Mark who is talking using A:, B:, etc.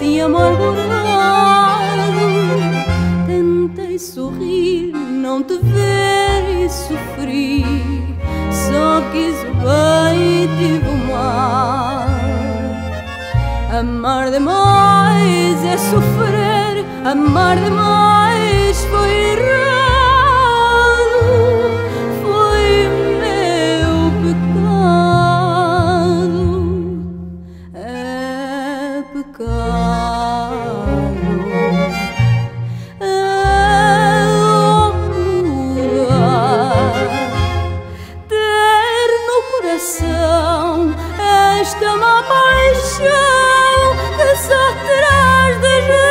A: así amargurado. Tentei sorrir, não te ver e sofri. Só quis o bem e tive o mal. Amar demais é sofrer, amar demais foi errado. Foi meu pecado. É pecado. esta é má paixão que só atrás de Jesus.